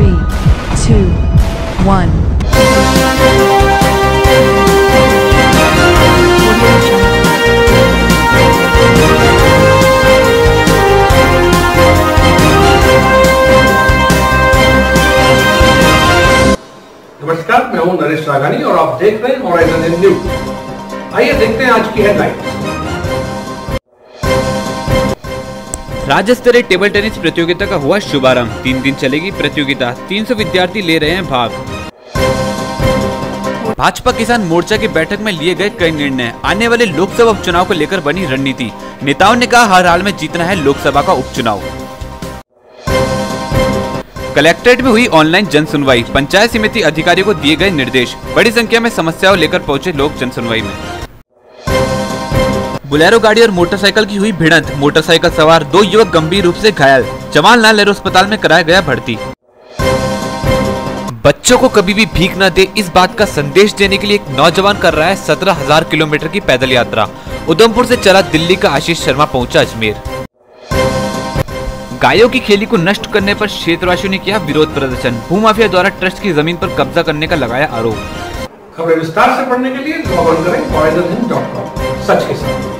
Three, two, one. नमस्कार मैं हूँ नरेश राघानी और आप देख रहे हैं हॉराइजन न्यूज़ आइए देखते हैं आज की हेडलाइंस राज्य स्तरीय टेबल टेनिस प्रतियोगिता का हुआ शुभारंभ। तीन दिन चलेगी प्रतियोगिता। 300 विद्यार्थी ले रहे हैं भाग। भाजपा किसान मोर्चा की बैठक में लिए गए कई निर्णय। आने वाले लोकसभा उपचुनाव को लेकर बनी रणनीति। नेताओं ने कहा, हर हाल में जीतना है लोकसभा का उपचुनाव। कलेक्ट्रेट में हुई ऑनलाइन जन सुनवाई पंचायत समिति अधिकारियों को दिए गए निर्देश। बड़ी संख्या में समस्याओं लेकर पहुँचे लोग जन सुनवाई में। बुलेरो गाड़ी और मोटरसाइकिल की हुई भिड़ंत। मोटरसाइकिल सवार दो युवक गंभीर रूप से घायल। जवाहरलाल नेहरू अस्पताल में कराया गया भर्ती। बच्चों को कभी भी भीख न दे, इस बात का संदेश देने के लिए एक नौजवान कर रहा है सत्रह हज़ार किलोमीटर की पैदल यात्रा। उधमपुर से चला दिल्ली का आशीष शर्मा पहुँचा अजमेर। गायों की खेली को नष्ट करने पर क्षेत्रवासियों ने किया विरोध प्रदर्शन। भूमाफिया द्वारा ट्रस्ट की ज़मीन पर कब्जा करने का लगाया आरोप। खबरें विस्तार से पढ़ने के लिए सच के साथ।